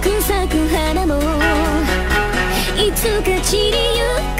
く咲く花もいつか散りゆく